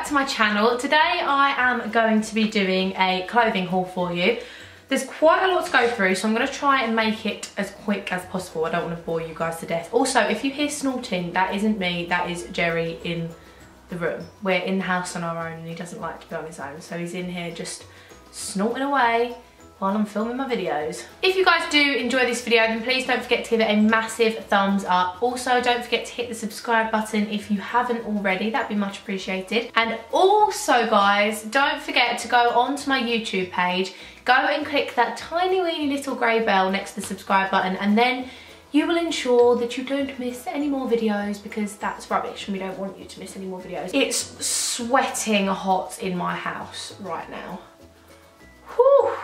back to my channel. Today I am going to be doing a clothing haul for you. There's quite a lot to go through, so I'm going to try and make it as quick as possible. I don't want to bore you guys to death. Also, if you hear snorting, that isn't me, that is Jerry in the room. We're in the house on our own and he doesn't like to be on his own, so he's in here just snorting away while I'm filming my videos. If you guys do enjoy this video then please don't forget to give it a massive thumbs up. Also don't forget to hit the subscribe button if you haven't already, that'd be much appreciated. And also guys, don't forget to go onto my YouTube page, go and click that tiny weeny little grey bell next to the subscribe button and then you will ensure that you don't miss any more videos because that's rubbish and we don't want you to miss any more videos. It's sweating hot in my house right now. Whew.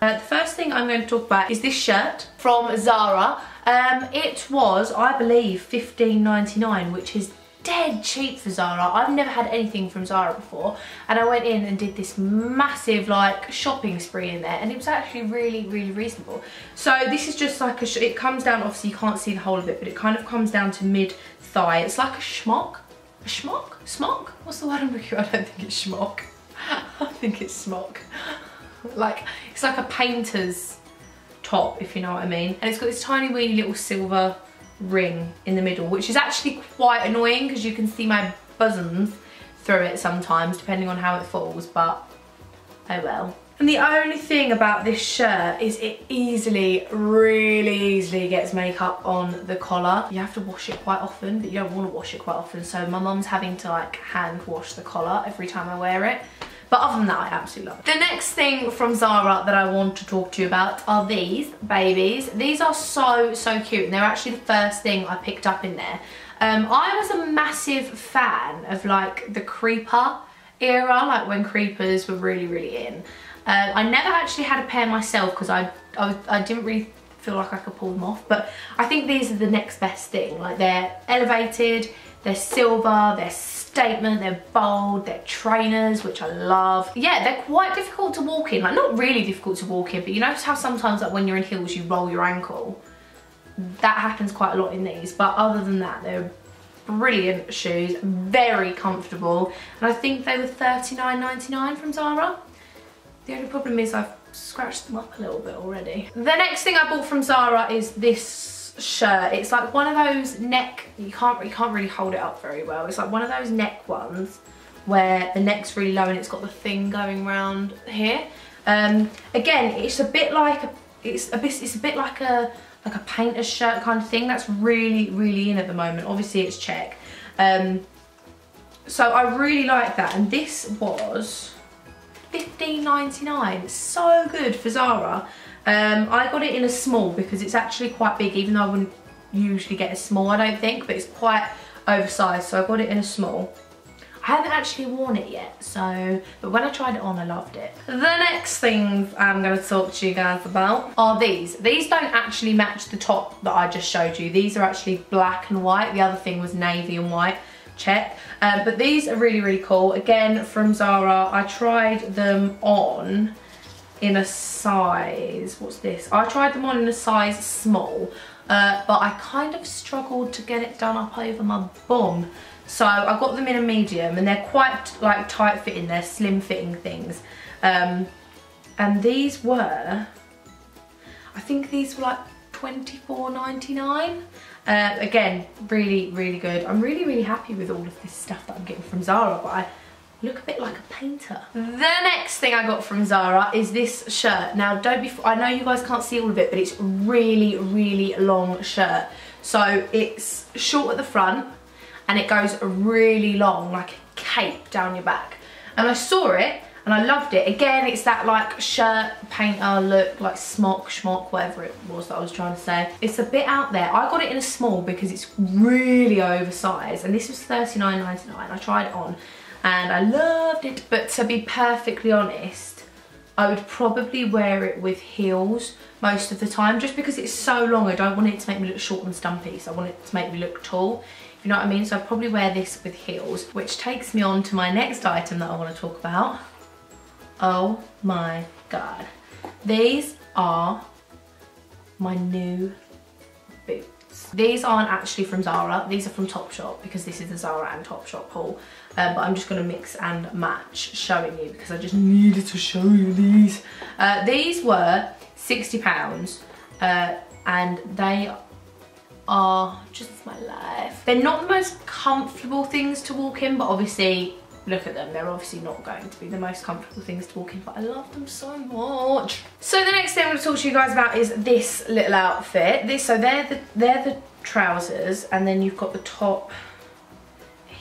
Uh, the first thing I'm going to talk about is this shirt from Zara. Um, it was, I believe, $15.99, which is dead cheap for Zara. I've never had anything from Zara before and I went in and did this massive like shopping spree in there and it was actually really really reasonable. So this is just like a, it comes down, obviously you can't see the whole of it but it kind of comes down to mid thigh. It's like a schmock. A schmock? Smock? What's the word I'm looking for? I don't think it's schmock. I think it's smock like it's like a painter's top if you know what I mean and it's got this tiny weeny little silver ring in the middle which is actually quite annoying because you can see my bosoms through it sometimes depending on how it falls but oh well and the only thing about this shirt is it easily, really easily gets makeup on the collar. You have to wash it quite often, but you don't want to wash it quite often. So my mum's having to like hand wash the collar every time I wear it. But other than that, I absolutely love it. The next thing from Zara that I want to talk to you about are these babies. These are so, so cute. And they're actually the first thing I picked up in there. Um, I was a massive fan of like the creeper era, like when creepers were really, really in. Uh, I never actually had a pair myself because I, I, I didn't really feel like I could pull them off. But I think these are the next best thing. Like they're elevated, they're silver, they're statement, they're bold, they're trainers, which I love. Yeah, they're quite difficult to walk in. Like, not really difficult to walk in, but you notice how sometimes like when you're in heels, you roll your ankle? That happens quite a lot in these, but other than that, they're brilliant shoes, very comfortable, and I think they were $39.99 from Zara. The only problem is I've scratched them up a little bit already. The next thing I bought from Zara is this shirt. It's like one of those neck, you can't, you can't really hold it up very well. It's like one of those neck ones where the neck's really low and it's got the thing going around here. Um, again, it's a bit like, a, it's a bit, it's a bit like a, like a painter's shirt kind of thing. That's really, really in at the moment. Obviously it's check. Um, so I really like that. And this was 15.99. So good for Zara. Um, I got it in a small because it's actually quite big, even though I wouldn't usually get a small, I don't think, but it's quite oversized, so I got it in a small. I haven't actually worn it yet, so, but when I tried it on, I loved it. The next thing I'm gonna talk to you guys about are these. These don't actually match the top that I just showed you. These are actually black and white. The other thing was navy and white, check. Um, but these are really, really cool. Again, from Zara, I tried them on in a size, what's this? I tried them on in a size small, uh, but I kind of struggled to get it done up over my bum. So I got them in a medium and they're quite like tight fitting, they're slim fitting things. Um, and these were, I think these were like 24.99. Uh, again, really, really good. I'm really, really happy with all of this stuff that I'm getting from Zara, but I look a bit like a painter. The next thing I got from Zara is this shirt. Now don't be, I know you guys can't see all of it, but it's really, really long shirt. So it's short at the front and it goes really long, like a cape down your back. And I saw it and I loved it. Again, it's that like shirt painter look, like smock, schmock, whatever it was that I was trying to say. It's a bit out there. I got it in a small because it's really oversized and this was $39.99. I tried it on and I loved it. But to be perfectly honest, I would probably wear it with heels most of the time just because it's so long. I don't want it to make me look short and stumpy. So I want it to make me look tall. You know what I mean? So I'd probably wear this with heels, which takes me on to my next item that I want to talk about. Oh my God. These are my new boots. These aren't actually from Zara. These are from Topshop because this is the Zara and Topshop haul. Uh, but I'm just gonna mix and match showing you because I just needed to show you these. Uh, these were 60 pounds uh, and they are just my life. They're not the most comfortable things to walk in, but obviously look at them. They're obviously not going to be the most comfortable things to walk in, but I love them so much. So the next thing I'm going to talk to you guys about is this little outfit. This, so they're the, they're the trousers, and then you've got the top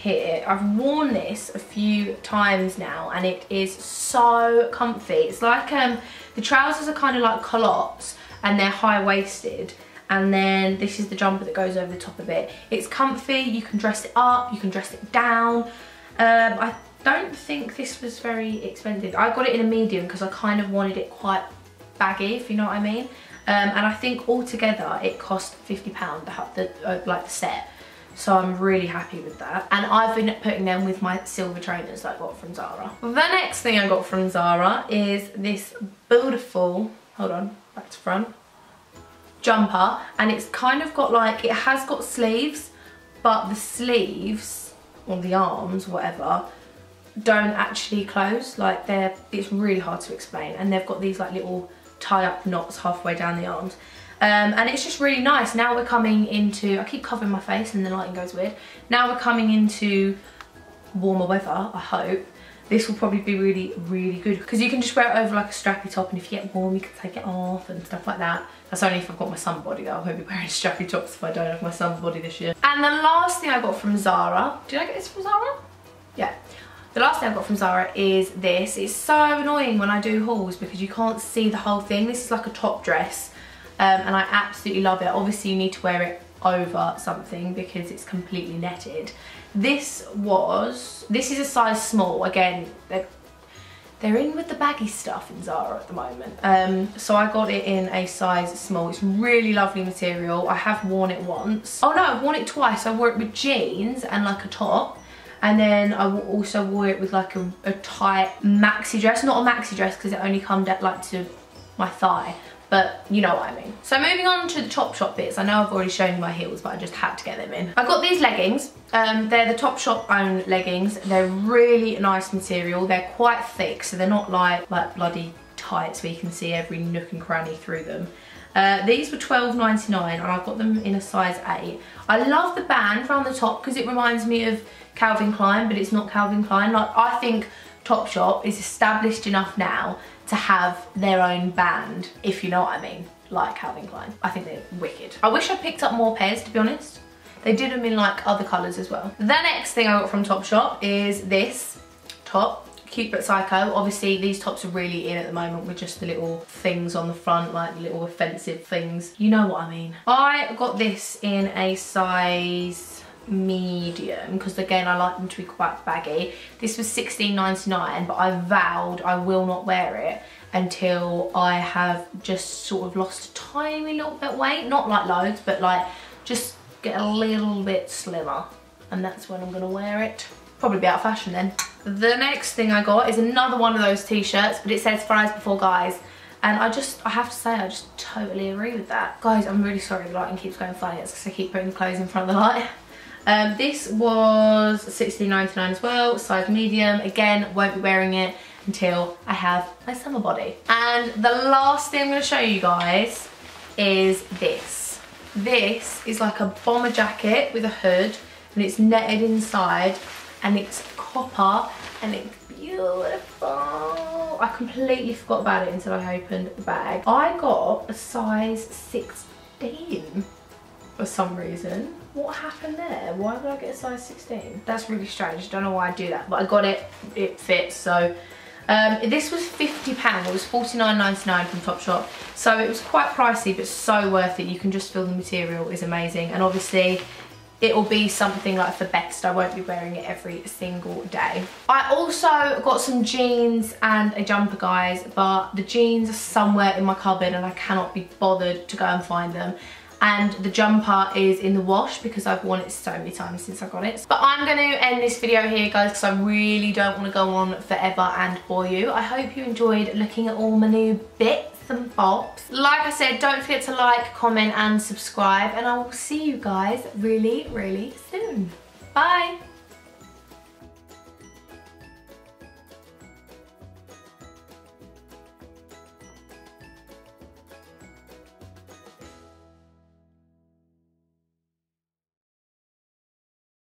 here. I've worn this a few times now, and it is so comfy. It's like, um, the trousers are kind of like culottes, and they're high-waisted, and then this is the jumper that goes over the top of it. It's comfy, you can dress it up, you can dress it down. Um, I don't think this was very expensive. I got it in a medium because I kind of wanted it quite baggy, if you know what I mean. Um, and I think altogether it cost £50 the, the uh, like the set. So I'm really happy with that. And I've been putting them with my silver trainers that I got from Zara. The next thing I got from Zara is this beautiful, hold on, back to front, jumper and it's kind of got like it has got sleeves but the sleeves or the arms whatever don't actually close like they're it's really hard to explain and they've got these like little tie up knots halfway down the arms um, and it's just really nice now we're coming into I keep covering my face and the lighting goes weird now we're coming into warmer weather I hope this will probably be really, really good because you can just wear it over like a strappy top and if you get warm you can take it off and stuff like that. That's only if I've got my sun body though. I won't be wearing strappy tops if I don't have my sun body this year. And the last thing I got from Zara, did I get this from Zara? Yeah. The last thing I got from Zara is this. It's so annoying when I do hauls because you can't see the whole thing. This is like a top dress um, and I absolutely love it. Obviously you need to wear it over something because it's completely netted. This was, this is a size small, again, they're, they're in with the baggy stuff in Zara at the moment. Um, so I got it in a size small. It's really lovely material. I have worn it once. Oh no, I've worn it twice. I wore it with jeans and like a top. And then I also wore it with like a, a tight maxi dress. Not a maxi dress because it only comes like to my thigh but you know what I mean. So moving on to the Topshop bits, I know I've already shown you my heels, but I just had to get them in. I got these leggings. Um, they're the Topshop own leggings. They're really nice material. They're quite thick, so they're not like, like bloody tights where you can see every nook and cranny through them. Uh, these were $12.99 and I got them in a size 8. I love the band around the top because it reminds me of Calvin Klein, but it's not Calvin Klein. Like I think Topshop is established enough now to have their own band, if you know what I mean, like Calvin Klein. I think they're wicked. I wish I picked up more pairs, to be honest. They did them in like other colours as well. The next thing I got from Topshop is this top. Cute but Psycho. Obviously these tops are really in at the moment with just the little things on the front, like the little offensive things. You know what I mean. I got this in a size medium because again I like them to be quite baggy. This was 16.99 but I vowed I will not wear it until I have just sort of lost a tiny little bit weight. Not like loads but like just get a little bit slimmer and that's when I'm going to wear it. Probably be out of fashion then. The next thing I got is another one of those t-shirts but it says fries before guys and I just, I have to say, I just totally agree with that. Guys, I'm really sorry the lighting keeps going funny. It's because I keep putting the clothes in front of the light. Um, this was 16.99 as well, size medium. Again, won't be wearing it until I have my summer body. And the last thing I'm going to show you guys is this. This is like a bomber jacket with a hood and it's netted inside and it's copper and it's beautiful. I completely forgot about it until I opened the bag. I got a size 16 for some reason. What happened there? Why did I get a size 16? That's really strange. Don't know why I do that, but I got it. It fits. So um, this was £50. It was $49.99 from Topshop. So it was quite pricey, but so worth it. You can just feel the material is amazing. And obviously, it will be something like for best. I won't be wearing it every single day. I also got some jeans and a jumper, guys, but the jeans are somewhere in my cupboard and I cannot be bothered to go and find them and the jumper is in the wash because I've worn it so many times since I got it. But I'm going to end this video here guys because I really don't want to go on forever and bore you. I hope you enjoyed looking at all my new bits and bobs. Like I said, don't forget to like, comment and subscribe and I will see you guys really, really soon. Bye!